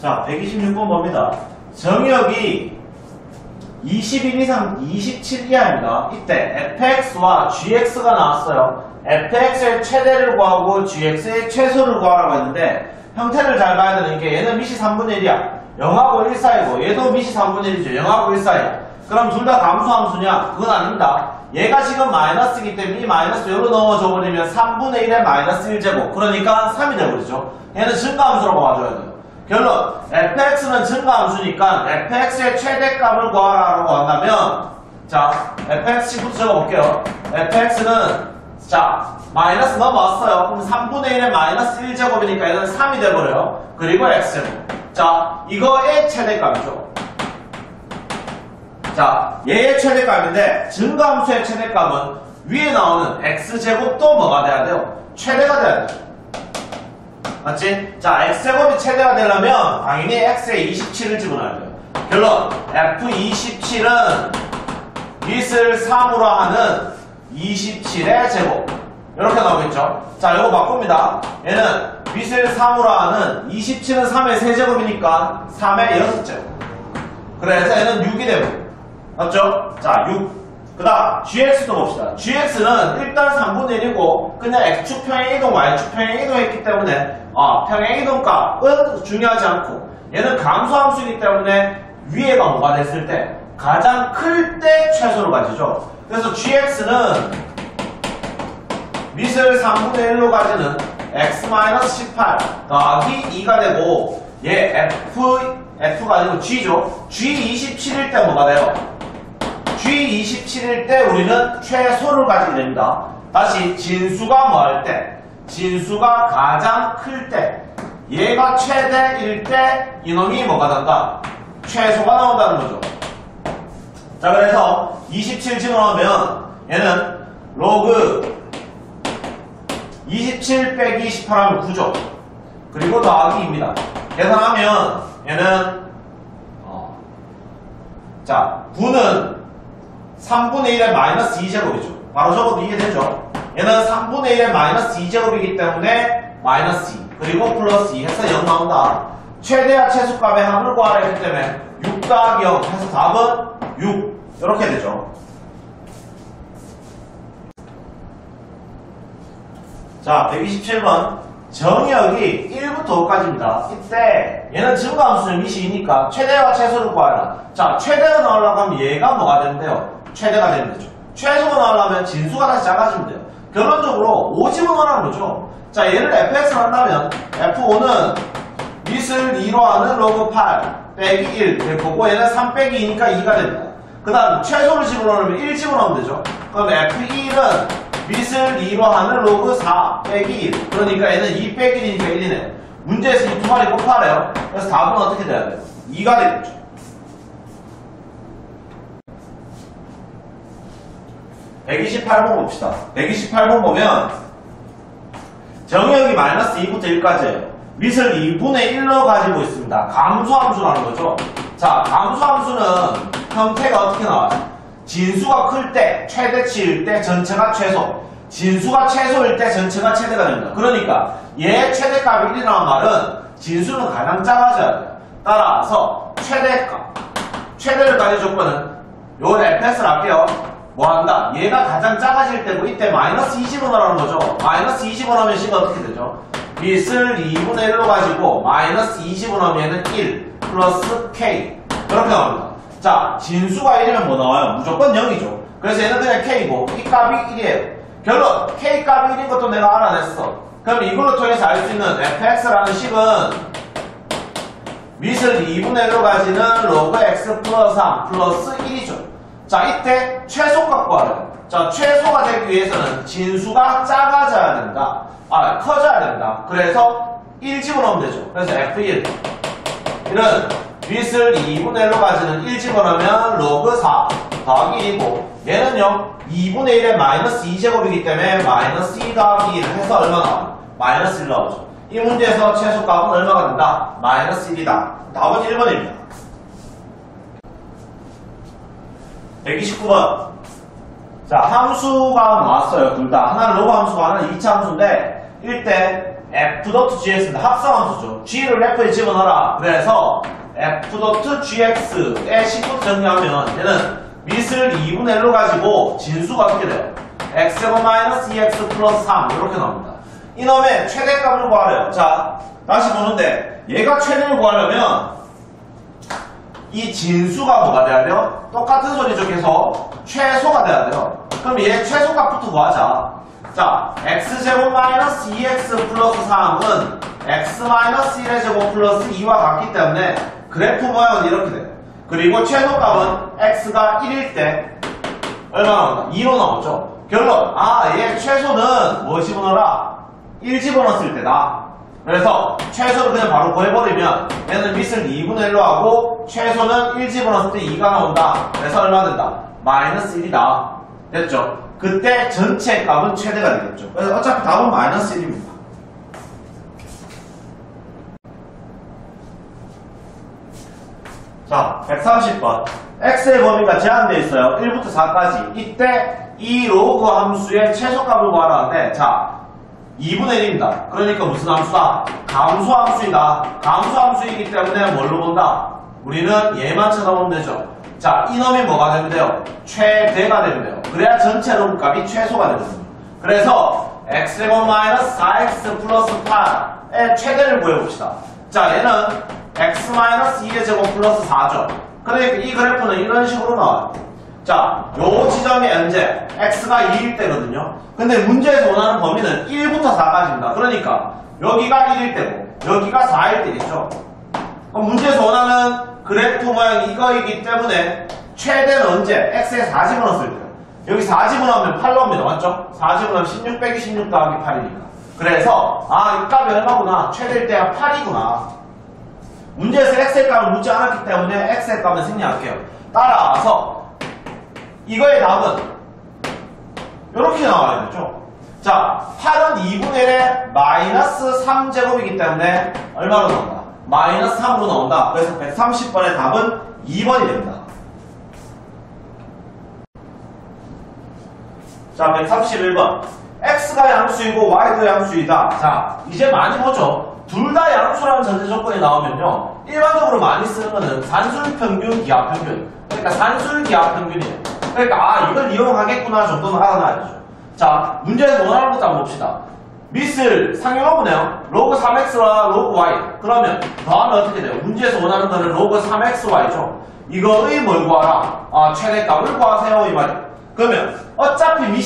자, 126번 봅니다. 정역이 21 이상 27 이하입니다. 이때 fx와 gx가 나왔어요. fx의 최대를 구하고 gx의 최소를 구하라고 했는데 형태를 잘 봐야 되는 게 얘는 밑이 3분의 1이야. 0하고 1 사이고 얘도 밑이 3분의 1이죠. 0하고 1 사이야. 그럼 둘 다 감소함수냐? 그건 아닙니다. 얘가 지금 마이너스이기 때문에 이 마이너스 여기로 넘어져 버리면 3분의 1의 마이너스 1제곱 그러니까 3이 되버리죠. 얘는 증가함수라고 봐줘야 돼요. 결론 fx는 증가함수니까 fx의 최대값을 구하라고 한다면 자 fx부터 적어볼게요. fx는 자 마이너스 넘어왔어요. 그럼 3분의 1의 마이너스 1제곱이니까 얘는 3이 돼버려요. 그리고 x제곱 자 이거의 최대값이죠. 자, 얘의 최대값인데 증가함수의 최대값은 위에 나오는 x제곱도 뭐가 돼야 돼요? 최대가 돼야 돼요. 맞지? 자, x제곱이 최대가 되려면 당연히 x에 27을 집어넣어야 돼요. 결론 f27은 밑을 3으로 하는 27의 제곱 이렇게 나오겠죠? 자, 이거 바꿉니다. 얘는 밑을 3으로 하는 27은 3의 세제곱이니까 3의 6제곱 그래서 얘는 6이 되고 맞죠? 자, 6. 그 다음, gx도 봅시다. gx는 일단 3분의 1이고, 그냥 x축 평행 이동, y축 평행 이동했기 때문에, 어, 평행 이동 값은 중요하지 않고, 얘는 감소함수이기 때문에 위에가 뭐가 됐을 때, 가장 클 때 최소를 가지죠. 그래서 gx는 밑을 3분의 1로 가지는 x-18 더하기 2가 되고, 얘 f, f가 아니고 g죠. g27일 때 뭐가 돼요? G27일 때 우리는 최소를 가지게 됩니다. 다시 진수가 뭐 할 때? 진수가 가장 클 때. 얘가 최대일 때 이놈이 뭐가 난다? 최소가 나온다는 거죠. 자 그래서 27 집어넣으면 얘는 로그 27 빼기 18 하면 9죠. 그리고 더하기 2입니다. 계산하면 얘는 어, 자 9는 3분의 1의 마이너스 2제곱이죠. 바로 적어도 이해되죠? 얘는 3분의 1의 마이너스 2제곱이기 때문에 마이너스 2 그리고 플러스 2 해서 0 나온다. 최대와 최소값의 합을 구하라 했기 때문에 6 더하기 0 해서 답은 6 이렇게 되죠. 자 127번 정역이 1부터 5까지입니다. 이때 얘는 증가함수는 미시이니까 최대와 최소를 구하라. 자 최대가 나오려고 하면 얘가 뭐가 되는데요? 최대가 되는 거죠. 최소가 나오려면 진수가 다시 작아지면 돼요. 결론적으로 5 집어넣으라는 거죠. 자, 얘를 fx를 한다면 f5는 밑을 2로 하는 로그 8 빼기 1 되고 얘는 3 빼기 2니까 2가 됩니다. 그 다음 최소를 집어넣으면 1 집어넣으면 되죠. 그럼 f1은 밑을 2로 하는 로그 4 빼기 1 그러니까 얘는 2 빼기 1이니까 1이네요. 문제에서 이 두 마리 곱하래요. 그래서 답은 어떻게 돼야 돼요? 2가 되겠죠. 128번 봅시다. 128번 보면 정역이 마이너스 2부터 1까지예요. 밑을 2분의 1로 가지고 있습니다. 감소함수라는 거죠. 자, 감소함수는 형태가 어떻게 나와요? 진수가 클 때, 최대치일 때 전체가 최소. 진수가 최소일 때 전체가 최대가 됩니다. 그러니까 얘 최대값이 1이라는 말은 진수는 가장 작아져야 돼요. 따라서 최대값, 최대를 가진 조건은 요 fx를 할게요. 뭐 한다? 얘가 가장 작아질 때고 이때 마이너스 20원 하라는 거죠. 마이너스 20원 하면 C가 어떻게 되죠? 밑을 2분의 1로 가지고 마이너스 20원 하면 1 플러스 K 이렇게 나옵니다. 자, 진수가 1이면 뭐 나와요? 무조건 0이죠. 그래서 얘는 그냥 K고 이 값이 1이에요. 결론 K 값이 1인 것도 내가 알아냈어. 그럼 이걸로 통해서 알 수 있는 fx라는 식은 밑을 2분의 1로 가지는 로그 x 플러스 3 플러스 1이죠. 자, 이때 최소값 구하래요. 자, 최소가 되기 위해서는 진수가 작아져야 된다. 아, 커져야 된다. 그래서 1 집어넣으면 되죠. 그래서 F1. 이는 밑을 2분의 1로 가지는 1 집어넣으면 로그 4 더하기 1이고 얘는요 2분의 1의 마이너스 2제곱이기 때문에 마이너스 2 더하기 1 해서 얼마 나와요? 마이너스 1 나오죠. 이 문제에서 최소값은 얼마가 된다? 마이너스 1이다. 답은 1번입니다. 129번. 자, 함수가 나왔어요. 둘 다. 하나는 로그 함수고 하나는 2차 함수인데, 1대 f 도트 gx입니다. 합성함수죠. g를 f에 집어넣어라. 그래서 f 도트 gx의 식분 정리하면 얘는 밑을 2분의 1로 가지고 진수가 어떻게 돼요? x제곱 마이너스 2x 플러스 3 이렇게 나옵니다. 이놈의 최대값을 구하래요. 자, 다시 보는데 얘가 최대를 구하려면 이 진수가 뭐가 돼야 돼요? 똑같은 소리죠 계속 최소가 돼야 돼요 그럼 얘 최소값부터 구하자 자 x제곱 마이너스 2x 플러스 3은 x 마이너스 1의 제곱 플러스 2와 같기 때문에 그래프 모양은 이렇게 돼요 그리고 최소값은 x가 1일 때 얼마 나온다? 2로 나오죠 결론 아 얘 최소는 뭐 집어넣어라? 1 집어넣었을 때다 그래서 최소를 그냥 바로 구해버리면 얘는 밑을 2분의 1로 하고 최소는 1 집어넣었을 때 2가 나온다. 그래서 얼마 된다? 마이너스 1이다. 됐죠? 그때 전체 값은 최대가 되겠죠. 그래서 어차피 답은 마이너스 1입니다. 자, 130번. x의 범위가 제한되어 있어요. 1부터 4까지. 이때 이 로그 함수의 최소값을 구하라는데, 자, 2분의 1입니다. 그러니까 무슨 함수다? 감소함수이다. 감소함수이기 때문에 뭘로 본다? 우리는 얘만 쳐다보면 되죠. 자, 이놈이 뭐가 되면 돼요? 최대가 되면 돼요. 그래야 전체 로그 값이 최소가 되거든요. 그래서 x제곱 마이너스 4x 플러스 8의 최대를 구해봅시다. 자, 얘는 x 마이너스 2의 제곱 플러스 4죠. 그러니까 이 그래프는 이런 식으로 나와요. 자, 요 지점이 현재 x가 2일 때거든요. 근데 문제에서 원하는 범위는 1부터 4까지입니다. 그러니까 여기가 1일 때고 여기가 4일 때겠죠. 그럼 문제에서 원하는 그래프 모양이 이거이기 때문에 최대는 언제? x에 4 집어넣었을 때요. 여기 4 집어넣으면 8 나옵니다. 맞죠? 4 집어넣으면 16 빼기 16 더하기 8이니까. 그래서 아, 이 값이 얼마구나. 최대일 때가 8이구나. 문제에서 x의 값을 묻지 않았기 때문에 x의 값은 생략할게요. 따라서 이거의 답은 이렇게 나와야 되죠. 자, 8은 2분의 1에 마이너스 3제곱이기 때문에 얼마로 나온다? 마이너스 3으로 나온다. 그래서 130번의 답은 2번이 됩니다. 자, 131번. x가 양수이고 y도 양수이다. 자, 이제 많이 보죠. 둘 다 양수라는 전제 조건이 나오면요. 일반적으로 많이 쓰는 거는 산술 평균, 기하 평균. 그러니까 산술 기하 평균이에요. 그러니까 아 이걸 이용하겠구나 정도는 알아놔야죠. 자 문제에서 원하는 것도 한번 봅시다. 밑은 상용로그네요. 로그 3x와 로그 y. 그러면 더하면 어떻게 돼요? 문제에서 원하는 거는 로그 3xy죠. 이거의 뭘 구하라? 아 최대값을 구하세요 이 말이에요. 그러면 어차피 밑이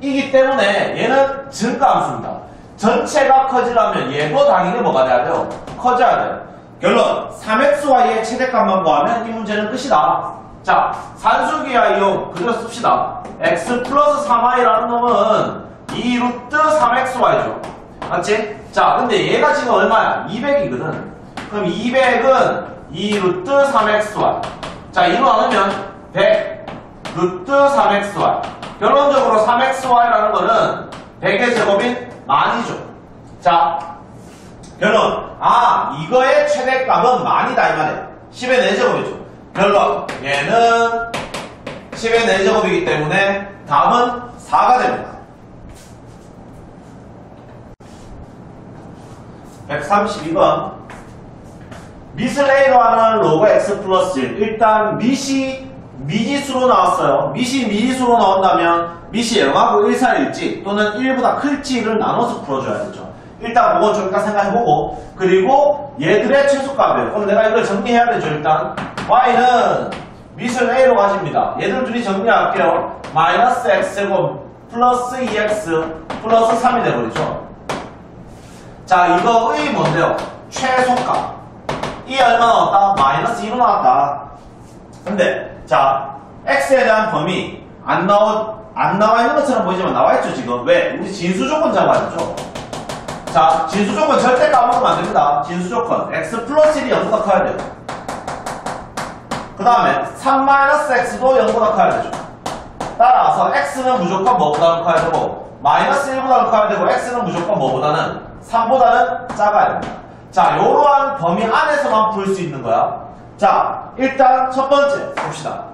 10이기 때문에 얘는 증가함수입니다. 전체가 커지려면 얘도 당연히 뭐가 돼야 돼요? 커져야 돼요. 결론 3xy의 최대값만 구하면 이 문제는 끝이다. 자, 산술기하 이용 그대로 씁시다. x 플러스 3y라는 놈은 2 루트 3xy죠. 맞지? 자, 근데 얘가 지금 얼마야? 200이거든. 그럼 200은 2 루트 3xy. 자, 이로 나누면 100 루트 3xy. 결론적으로 3xy라는 거는 100의 제곱인 만이죠. 자, 결론. 아, 이거의 최대값은 만이다, 이 말이에요. 10의 4제곱이죠. 결론. 얘는 10의 4제곱이기 때문에 답은 4가 됩니다. 132번. 밑을 A로 하는 로그 X 플러스 1. 일단 밑이 미지수로 나왔어요. 밑이 미지수로 나온다면 밑이 0하고 1 사이일지 또는 1보다 클지를 나눠서 풀어줘야 되죠. 일단 그건 좀 이따 생각해보고 그리고 얘들의 최소값이에요. 그럼 내가 이걸 정리해야 되죠. 일단 y는 밑을 a로 가집니다. 얘들 둘이 정리할게요. 마이너스 x제곱 플러스 2x 플러스 3이 돼버리죠. 자 이거의 뭔데요? 최소값 이 얼마 나왔다? 마이너스 2로 나왔다. 근데 자 x에 대한 범위 안 나와 안 나와 있는 것처럼 보이지만 나와 있죠 지금 왜? 우리 진수 조건 잡아야죠. 자, 진수 조건 절대 까먹으면 안 됩니다. 진수 조건. x 플러스 1이 0보다 커야 돼요. 그 다음에 3-x도 0보다 커야 되죠. 따라서 x는 무조건 뭐보다는 커야 되고 마이너스 1보다는 커야 되고 x는 무조건 뭐보다는 3보다는 작아야 됩니다. 자, 이러한 범위 안에서만 풀 수 있는 거야. 자, 일단 첫 번째 봅시다.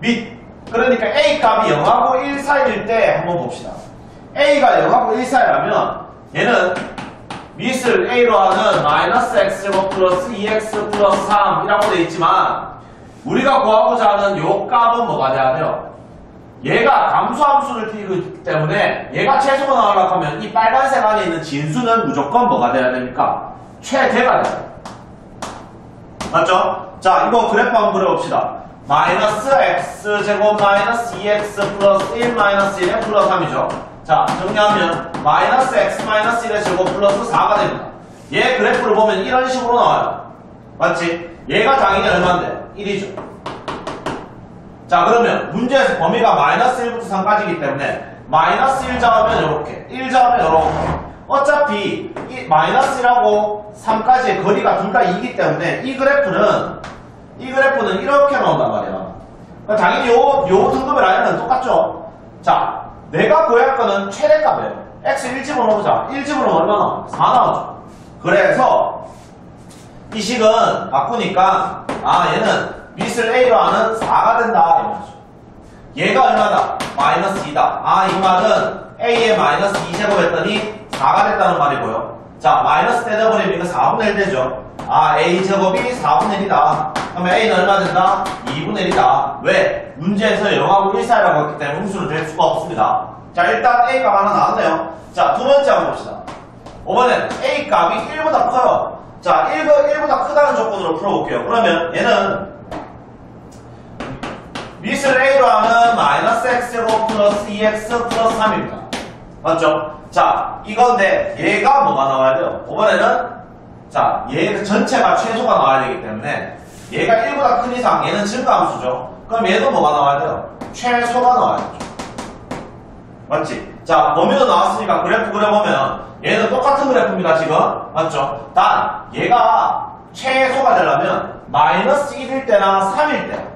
밑. 그러니까 a 값이 0하고 1 사이일 때 한번 봅시다. a가 0하고 1 사이라면 얘는 밑을 a로 하는 마이너스 x제곱 플러스 2x 플러스 3이라고 되어 있지만 우리가 구하고자 하는 요 값은 뭐가 돼야 돼요? 얘가 감소함수를 띄기 때문에 얘가 최소가 나오려고 하면 이 빨간색 안에 있는 진수는 무조건 뭐가 돼야 됩니까? 최대가 돼요. 맞죠? 자, 이거 그래프 한번 그려봅시다. 마이너스 x제곱 마이너스 2x 플러스 1 마이너스 1의 플러스 3이죠. 자, 정리하면 마이너스 x 마이너스 1의 제곱 플러스 4가 됩니다. 얘 그래프를 보면 이런 식으로 나와요. 맞지? 얘가 당연히 얼마인데? 1이죠. 자, 그러면 문제에서 범위가 마이너스 1부터 3까지이기 때문에 마이너스 1 잡으면 이렇게, 1 잡으면 이렇게. 어차피 이 마이너스 1하고 3까지의 거리가 둘 다 2이기 때문에 이 그래프는 이 그래프는 이렇게 나온단 말이야. 그러니까 당연히 요, 요 등급의 라인은 똑같죠? 자, 내가 구해야 할 거는 최대값이에요. x 1 집어넣어보자. 1 집어넣으면 얼마 나와? 4 나오죠. 그래서 이 식은 바꾸니까 아 얘는 밑을 a로 하는 4가 된다 이 말이죠. 얘가 얼마다? 마이너스 2다. 아 이 말은 a의 마이너스 2제곱 했더니 4가 됐다는 말이고요. 자 마이너스 떼져버리면 이거 4분의 1 되죠. 아 a제곱이 4분의 1이다. 그러면 a는 얼마 된다? 2분의 1이다. 왜? 문제에서 0하고 1 사이라고 했기 때문에 음수는 될 수가 없습니다. 자 일단 a 값 하나 나왔네요. 자 두 번째 한번 봅시다. 이번엔 a 값이 1보다 커요. 자 1, 1보다 크다는 조건으로 풀어볼게요. 그러면 얘는 밑을 a로 하는 마이너스 x제곱 플러스 2x 플러스 3입니다. 맞죠? 자, 이건데 얘가 뭐가 나와야 돼요? 이번에는 자, 얘 전체가 최소가 나와야 되기 때문에 얘가 1보다 큰 이상 얘는 증가함수죠. 그럼 얘도 뭐가 나와야 돼요? 최소가 나와야 되죠. 맞지? 자, 범위도 나왔으니까 그래프 그려보면 얘는 똑같은 그래프입니다, 지금. 맞죠? 단, 얘가 최소가 되려면 마이너스 1일 때나 3일 때.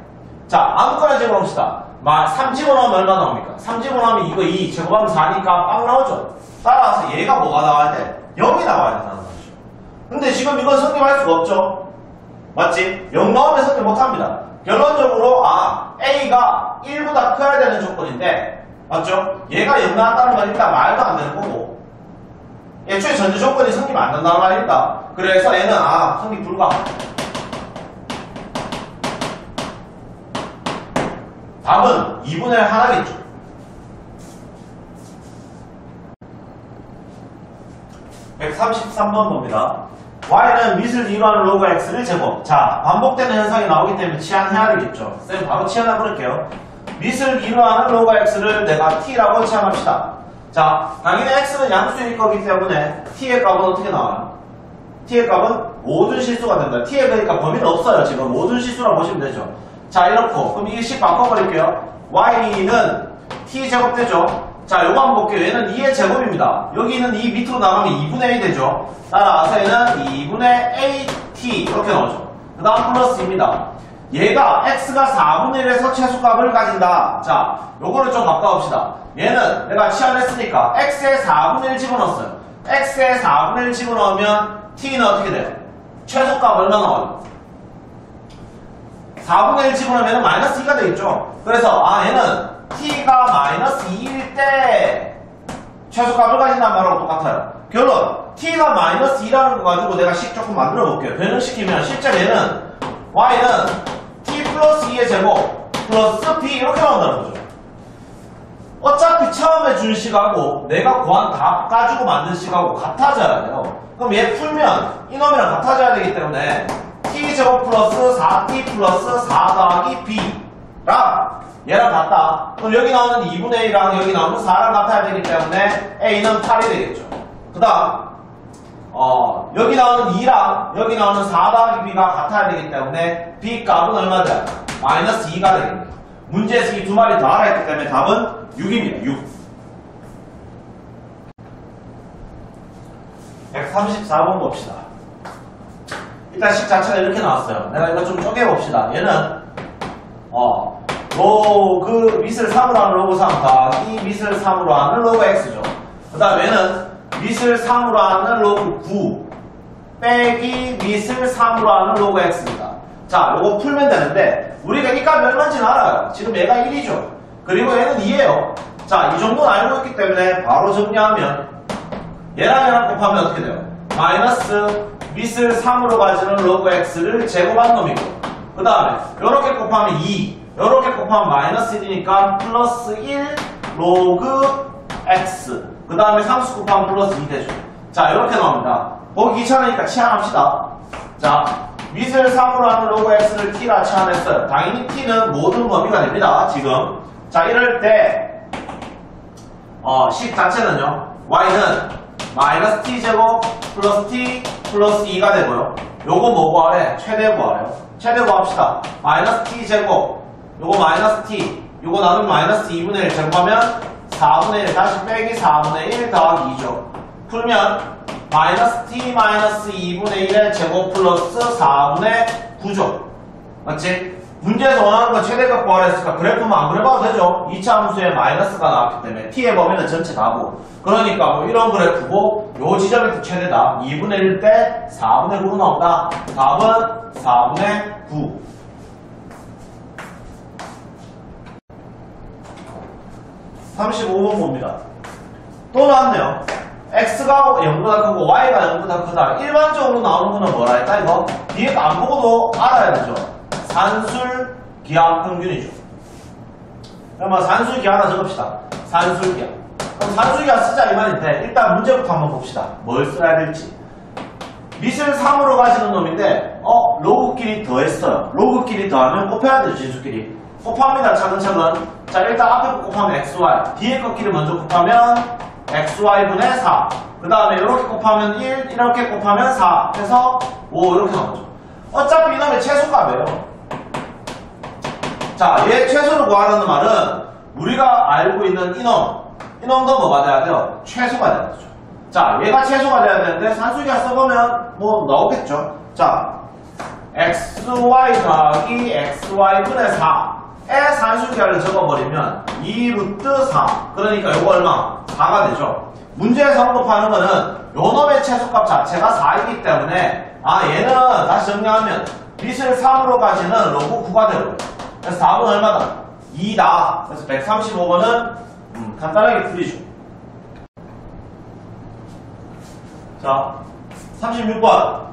자, 아무거나 집어넣읍시다. 3 집어넣으면 얼마 나옵니까? 3 집어넣으면 이거 2, 제곱하면 4니까 빵 나오죠? 따라서 얘가 뭐가 나와야 돼? 0이 나와야 된다는 거죠. 근데 지금 이건 성립할 수가 없죠? 맞지? 0 나오면 성립 못합니다. 결론적으로, 아, A가 1보다 커야 되는 조건인데, 맞죠? 얘가 0 나왔다는 건 일단 말도 안 되는 거고, 애초에 전제 조건이 성립 안 된다는 말입니다. 그래서 얘는, 아, 성립 불가. 답은 2분의 1 하나겠죠. (133번) 봅니다. y는 밑을 2로 하는 로그 x를 제곱. 자, 반복되는 현상이 나오기 때문에 치환해야 되겠죠. 쌤 바로 치환해 버릴게요. 밑을 2로 하는 로그 x를 내가 t라고 치환합시다. 자, 당연히 x는 양수일 거기 때문에 t의 값은 어떻게 나와요? t의 값은 모든 실수가 된다. t의 그러니까 범위는 없어요. 지금 모든 실수라고 보시면 되죠. 자, 이렇고. 그럼 이게 식 바꿔버릴게요. y는 t제곱 되죠. 자, 요거 한번 볼게요. 얘는 2의 제곱입니다. 여기는 2 밑으로 나가면 2분의 1이 되죠. 따라서 얘는 2분의 at 이렇게 나오죠. 그 다음 플러스입니다. 얘가 x가 4분의 1에서 최소값을 가진다. 자, 요거를 좀 바꿔봅시다. 얘는 내가 치환했으니까 x에 4분의 1 집어넣었어요. x에 4분의 1 집어넣으면 t는 어떻게 돼요? 최소값 얼마 나와요? 4분의 1 집어넣으면 마이너스 2가 되겠죠. 그래서 아 얘는 t가 마이너스 2일 때 최소값을 가진다는 말하고 똑같아요. 결론 t가 마이너스 2라는 거 가지고 내가 식 조금 만들어 볼게요. 변형시키면 실제 얘는 y는 t 플러스 2의 제곱 플러스 b 이렇게 나온다는 거죠. 어차피 처음에 준 식하고 내가 구한 답 가지고 만든 식하고 같아져야 돼요. 그럼 얘 풀면 이놈이랑 같아져야 되기 때문에 t제곱 플러스 4t 플러스 4 더하기 b랑 얘랑 같다. 그럼 여기 나오는 2분의 1이랑 여기 나오는 4랑 같아야 되기 때문에 a는 8이 되겠죠. 그 다음 어, 여기 나오는 2랑 여기 나오는 4 더하기 b가 같아야 되기 때문에 b 값은 얼마 돼? 마이너스 2가 되겠네요. 문제에서 이 두 마리 더 알아야 했기 때문에 답은 6입니다. 6. 134번 봅시다. 일단 식 자체가 이렇게 나왔어요. 내가 이거 좀 쪼개봅시다. 얘는 어, 로그 밑을 3으로 하는 로그 3 더하기 밑을 3으로 하는 로그 x죠. 그 다음 얘는 밑을 3으로 하는 로그 9 빼기 밑을 3으로 하는 로그 x입니다. 자, 요거 풀면 되는데 우리가 이 값이 얼마인지는 알아요. 지금 얘가 1이죠. 그리고 얘는 2예요. 자, 이 정도는 알고 있기 때문에 바로 정리하면 얘랑 얘랑 곱하면 어떻게 돼요? 마이너스 밑을 3으로 가지는 로그 x를 제곱한 놈이고 그 다음에 이렇게 곱하면 2 이렇게 곱하면 마이너스 1이니까 플러스 1 로그 x 그 다음에 상수 곱하면 플러스 2 되죠. 자 이렇게 나옵니다. 보기 귀찮으니까 치환합시다. 자 밑을 3으로 하는 로그 x를 t라 치환했어요. 당연히 t는 모든 범위가 됩니다 지금. 자 이럴 때 어, 식 자체는요 y는 마이너스 t제곱 플러스 t 플러스 2가 되고요. 요거 뭐 구하래? 최대 구하래요. 최대 구합시다. 마이너스 t제곱. 요거 마이너스 t. 요거 나누면 마이너스 2분의 1 제곱하면 4분의 1 다시 빼기 4분의 1 더하기 2죠. 풀면 마이너스 t 마이너스 2분의 1의 제곱 플러스 4분의 9죠. 맞지? 문제에서 원하는 건 최대값 구하라 했으니까 그래프만 안 그려봐도 되죠 2차 함수에 마이너스가 나왔기 때문에 t의 범위는 전체 다고 그러니까 뭐 이런 그래프고 요 지점이 최대다 2분의 1 때 4분의 9로 나온다 답은 4분의 9 35번 봅니다. 또 나왔네요. x가 0보다 크고 y가 0보다 크다. 일반적으로 나오는 거는 뭐라 했다 이거? 뒤에 거안 보고도 알아야 되죠. 산술 기하 평균이죠. 그러면 산술 기하나 적읍시다. 산술 기하. 그럼 산술 기하 쓰자 이 말인데 일단 문제부터 한번 봅시다. 뭘 써야 될지. 밑을 3으로 가시는 놈인데 어 로그끼리 더했어요. 로그끼리 더하면 곱해야 되죠 진수끼리. 곱합니다 차근차근. 자 일단 앞에 거 곱하면 xy 뒤에 거끼리 먼저 곱하면 xy분의 4. 그 다음에 이렇게 곱하면 1 이렇게 곱하면 4 해서 5 이렇게 나오죠. 어차피 이놈의 최소값이에요. 자, 얘 최소를 구하라는 말은 우리가 알고 있는 이놈, 이놈도 뭐가 돼야 돼요? 최소가 돼야 되죠. 자, 얘가 최소가 돼야 되는데 산수기가 써보면 뭐 나오겠죠. 자, xy 더하기 xy분의 4에 산수기하를 적어버리면 2 루트 4 그러니까 요거 얼마? 4가 되죠. 문제에서 언급하는 거는 요 놈의 최소값 자체가 4이기 때문에 아 얘는 다시 정리하면 밑을 3으로 가지는 로그 9가 되고 그래서 답은 얼마다? 2다. 그래서 135번은 음, 간단하게 풀이죠. 자, 36번.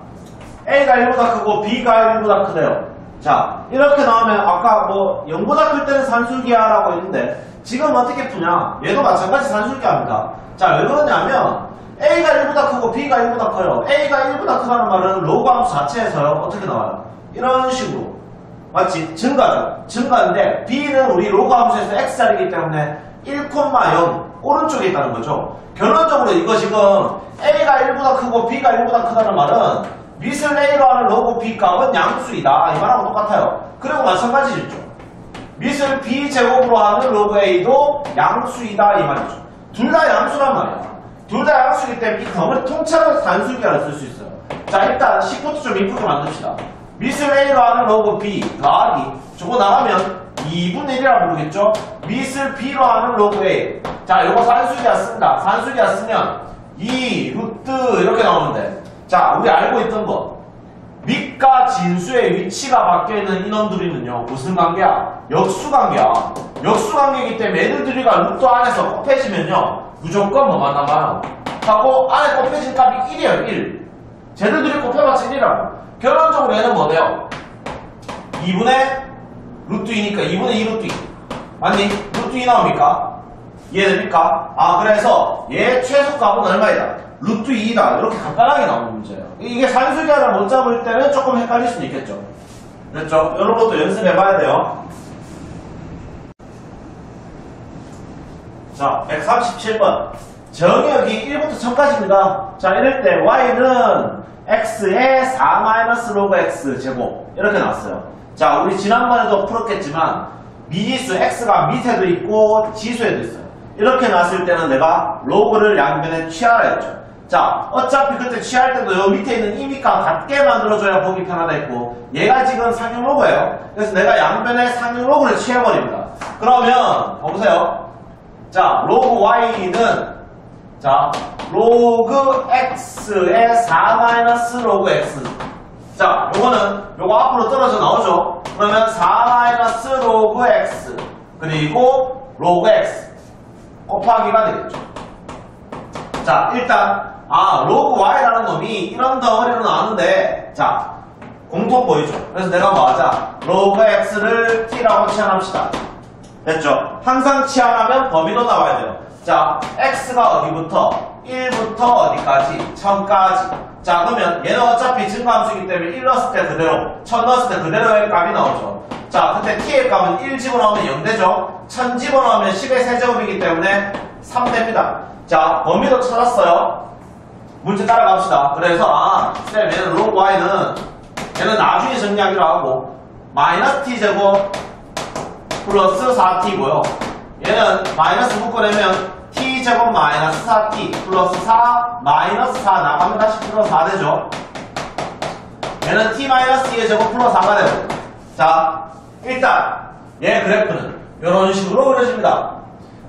A가 1보다 크고 B가 1보다 크대요. 자, 이렇게 나오면 아까 뭐 0보다 클 때는 산술기하라고 했는데 지금 어떻게 푸냐? 얘도 마찬가지 산술기합니다. 자, 왜 그러냐면 A가 1보다 크고 B가 1보다 커요. A가 1보다 크다는 말은 로그 함수 자체에서요. 어떻게 나와요? 이런 식으로. 맞지? 증가죠. 증가인데 B는 우리 로그 함수에서 X자리이기 때문에 1,0 오른쪽에 있다는 거죠. 결론적으로 이거 지금 A가 1보다 크고 B가 1보다 크다는 말은 밑을 A로 하는 로그 B 값은 양수이다. 이 말하고 똑같아요. 그리고 마찬가지죠. 밑을 B 제곱으로 하는 로그 A도 양수이다. 이 말이죠. 둘 다 양수란 말이야. 둘 다 양수이기 때문에 이 덩어리 통째로 산술기하를 쓸수 있어요. 자 일단 식부터 좀 이쁘게 만듭시다. 밑을 A로 하는 로그 B 더하기. 저거 나가면 2분의 1이라고 부르겠죠? 밑을 B로 하는 로그 A. 자 요거 산술기하 쓴다. 산술기하 쓰면 2 루트 이렇게 나오는데. 자 우리 알고 있던 거. 밑과 진수의 위치가 바뀌어있는 이런 놈들은요 무슨 관계야? 역수관계야. 역수관계이기 때문에 얘들들이가 루트 안에서 곱해지면요 무조건 뭐만 남아요? 하고 안에 곱해진 값이 1이에요 1 쟤들들이 곱해봤자 1이라고 결론적으로 얘는 뭐 돼요? 2분의 루트 2니까 2분의 2 루트 2 맞니? 루트 2 나옵니까? 이해됩니까? 아 그래서 얘 최소값은 얼마이다? 루트 2다 이렇게 간단하게 나오는 문제예요 이게 산수계를 못 잡을 때는 조금 헷갈릴 수도 있겠죠 됐죠? 이런 것도 연습해 봐야 돼요 자 137번 정의역이 1부터 1000까지입니다. 자 이럴 때 y는 x의 4 로그 x 제곱. 이렇게 나왔어요. 자 우리 지난번에도 풀었겠지만 미지수 x가 밑에도 있고 지수에도 있어요. 이렇게 나왔을 때는 내가 로그를 양변에 취하라 했죠. 자 어차피 그때 취할 때도 요 밑에 있는 이 밑과 같게 만들어줘야 보기 편하다 했고 얘가 지금 상용 로그예요. 그래서 내가 양변에 상용 로그를 취해버립니다. 그러면 보세요. 자 로그 y는 자, 로그 x의 4 로그 x. 자, 요거는 요거 앞으로 떨어져 나오죠? 그러면 4 로그 x 그리고 로그 x 곱하기가 되겠죠. 자, 일단 아, 로그 y라는 놈이 이런 덩어리로 나왔는데, 자, 공통 보이죠? 그래서 내가 뭐 하자? 로그 x를 t라고 치환합시다. 됐죠? 항상 치환하면 범위도 나와야 돼요. 자, x가 어디부터? 1부터 어디까지? 1000까지. 자, 그러면 얘는 어차피 증가함수이기 때문에 1 넣었을 때 그대로, 1000 넣었을 때 그대로의 값이 나오죠. 자, 근데 t의 값은 1 집어넣으면 0 되죠? 1000 집어넣으면 10의 세제곱이기 때문에 3 됩니다. 자, 범위도 찾았어요. 문제 따라갑시다. 그래서, 아, 쌤, 얘는 log y는, 얘는 나중에 정리하기로 하고, 마이너스 t제곱 플러스 4t고요. 얘는 마이너스 묶어내면 t제곱 마이너스 4t 플러스 4 마이너스 4 나가면 다시 플러스 4 되죠. 얘는 t 마이너스 2의 제곱 플러스 4가 되고 자 일단 얘 그래프는 이런 식으로 그려집니다.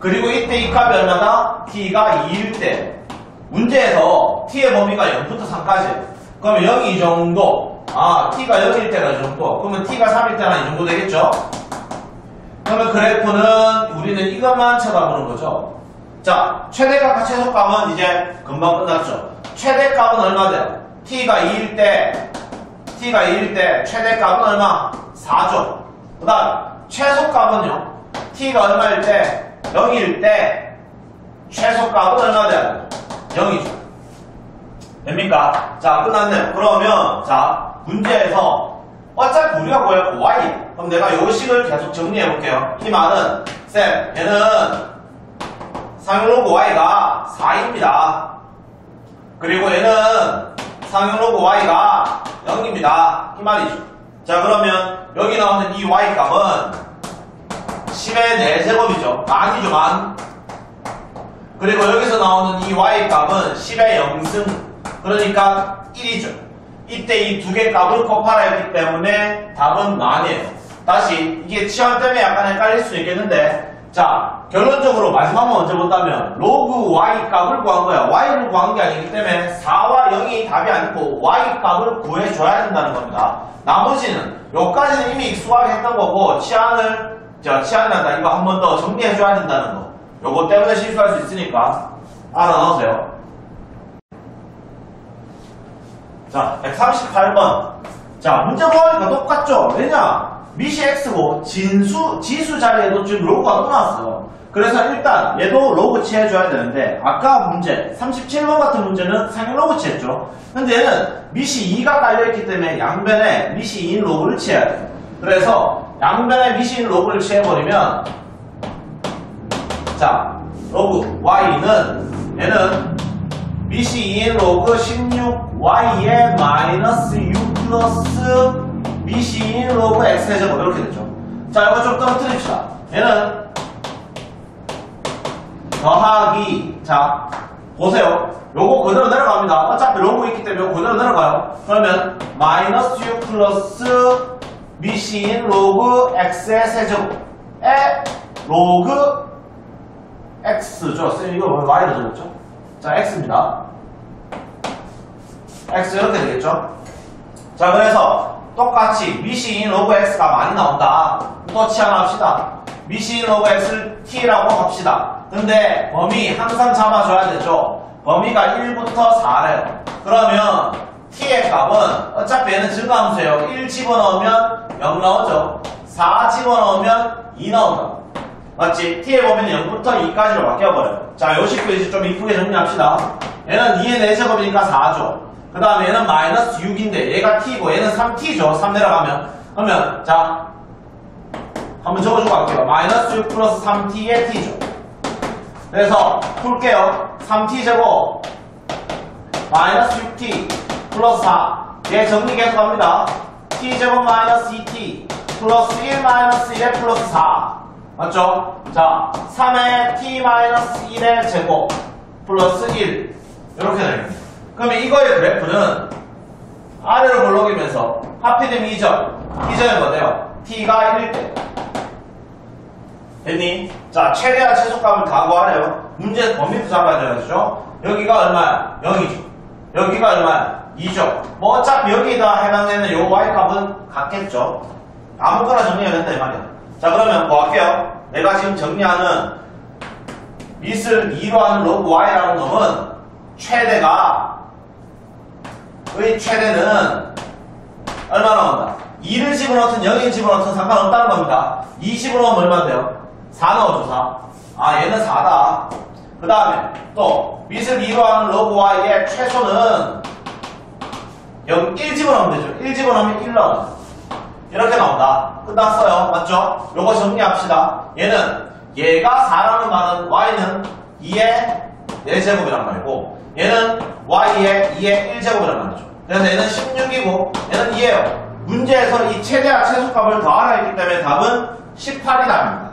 그리고 이때 이 값이 얼마나? t가 2일 때 문제에서 t의 범위가 0부터 3까지 그러면 0이 이 정도 아 t가 0일 때가 이 정도 그러면 t가 3일 때나 이 정도 되겠죠? 그러면 그래프는 우리는 이것만 쳐다보는 거죠. 자, 최대값과 최소값은 이제 금방 끝났죠. 최대값은 얼마 돼요? t가 2일 때, t가 2일 때 최대값은 얼마? 4죠. 그 다음, 최소값은요? t가 얼마일 때? 0일 때 최소값은 얼마 돼요? 0이죠. 됩니까? 자, 끝났네요. 그러면, 자, 문제에서 어차피 우리가 구할 y. 그럼 내가 요 식을 계속 정리해 볼게요. 이 말은, 쌤, 얘는 상용 로그 y가 4입니다. 그리고 얘는 상용 로그 y가 0입니다. 이 말이죠. 자, 그러면 여기 나오는 이 y 값은 10의 4제곱이죠. 만이죠, 만. 그리고 여기서 나오는 이 y 값은 10의 0승. 그러니까 1이죠. 이때 이 두 개 값을 곱하라 했기 때문에 답은 만이에요. 다시 이게 치환 때문에 약간 헷갈릴 수 있겠는데 자 결론적으로 마지막만 먼저 본다면 로그 y 값을 구한 거야. y를 구한 게 아니기 때문에 4와 0이 답이 아니고 y 값을 구해줘야 된다는 겁니다. 나머지는 여기까지는 이미 익숙하게 했던 거고 치환을 자 치환한다 이거 한 번 더 정리해줘야 된다는 거. 요거 때문에 실수할 수 있으니까 알아놓으세요. 자, 138번. 자, 문제 보니까 똑같죠? 왜냐? 밑이 X고 진수, 지수 자리에도 지금 로그가 또 나왔어요. 그래서 일단 얘도 로그 취해줘야 되는데 아까 문제 37번 같은 문제는 상용 로그 취했죠. 근데 얘는 밑이 2가 깔려있기 때문에 양변에 밑이 2인 로그를 취해야 돼요. 그래서 양변에 밑이 2인 로그를 취해버리면 자, 로그 y는 얘는 밑이 2인 로그 16y의 마이너스 6 플러스 밑이 2인 로그 x의 제곱 이렇게 되죠. 자, 이거 좀 떨어뜨립시다. 얘는 더하기 자 보세요. 요거 그대로 내려갑니다. 어차피 로그 있기 때문에 요거 그대로 내려가요. 그러면 마이너스 6 플러스 밑이 2인 로그 x의 세제곱에 로그 x죠. 쌤 이거 왜 y로 적었죠? 자 x입니다. x 이렇게 되겠죠? 자 그래서 똑같이 밑이 2인 로그 x가 많이 나온다. 또 치환합시다. 밑이 2인 로그 x를 t라고 합시다. 근데 범위 항상 잡아줘야 되죠. 범위가 1부터 4래요. 그러면 t의 값은 어차피 얘는 증가함수예요. 1 집어넣으면 0 나오죠. 4 집어넣으면 2 나온다. 맞지? t의 범위는 0부터 2까지로 바뀌어버려요. 자, 요 식도 이제 좀 이쁘게 정리합시다. 얘는 2의 4제곱이니까 4죠. 그 다음에 얘는 마이너스 6인데 얘가 t고 얘는 3t죠. 3 내려가면. 그러면 자 한번 적어주고 갈게요. 마이너스 6 플러스 3t의 t죠. 그래서 풀게요. 3t제곱 마이너스 6t 플러스 4. 얘 정리 계속 합니다. t제곱 마이너스 2t 플러스 1 마이너스 1의 플러스 4. 맞죠? 자, 3의 t 마이너스 1의 제곱 플러스 1. 이렇게 됩니다. 그러면 이거의 그래프는 아래로 볼록이면서 하필이면 2점. 2점이 뭐돼요? t가 1일 때. 됐니? 자, 최대한 최소값을 다 구하래요. 문제 범위도 잡아야 되죠. 여기가 얼마야? 0이죠. 여기가 얼마야? 2죠. 뭐 어차피 여기다 해당되는 요 y값은 같겠죠. 아무거나 정리해야 된다 이 말이야. 자, 그러면 뭐 할게요? 내가 지금 정리하는 밑을 2로 하는 로그 y라는 놈은 최대가 의 최대는 얼마 나온다? 2를 집어넣든 0을 집어넣든 상관없다는 겁니다. 2 집어넣으면 얼마 돼요? 4 넣어줘 4. 아 얘는 4다. 그 다음에 또 밑을 2로 하는 로그 y의 최소는 0, 1 집어넣으면 되죠. 1 집어넣으면 1 나온다. 이렇게 나온다. 끝났어요. 맞죠? 요거 정리합시다. 얘는 얘가 4라는 말은 y는 2의 4제곱이란 말이고 얘는 y의 2의 1제곱이란 말이죠. 그래서 얘는 16이고 얘는 2예요. 문제에서 이 최대와 최소값을 더하라 했기 때문에 답은 18이 답입니다.